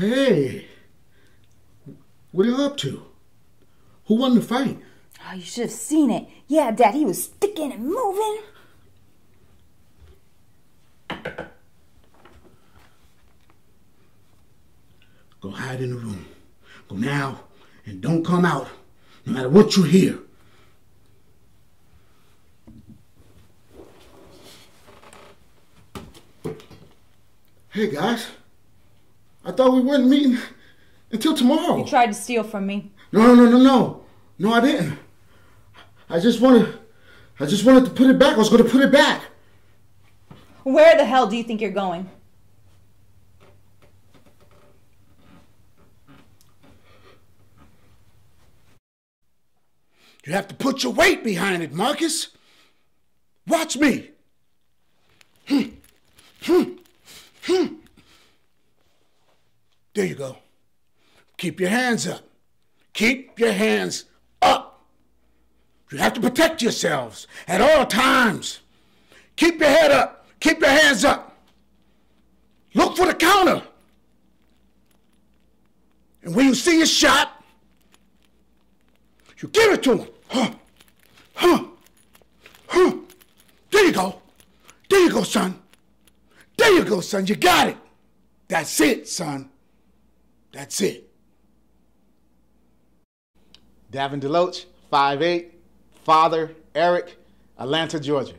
Hey, what are you up to? Who won the fight? Oh, you should have seen it. Yeah, Dad, he was sticking and moving. Go hide in the room. Go now and don't come out, no matter what you hear. Hey guys, I thought we weren't meeting until tomorrow. You tried to steal from me. No, no, no, no, no. No, I didn't. I just wanted, I just wanted to put it back. I was going to put it back. Where the hell do you think you're going? You have to put your weight behind it, Marcus. Watch me. There you go. Keep your hands up. Keep your hands up. You have to protect yourselves at all times. Keep your head up. Keep your hands up. Look for the counter. And when you see a shot, you give it to him. Huh. Huh. Huh. There you go. There you go, son. There you go, son. You got it. That's it, son. That's it. Davin Deloach, 5'8", father, Eric, Atlanta, Georgia.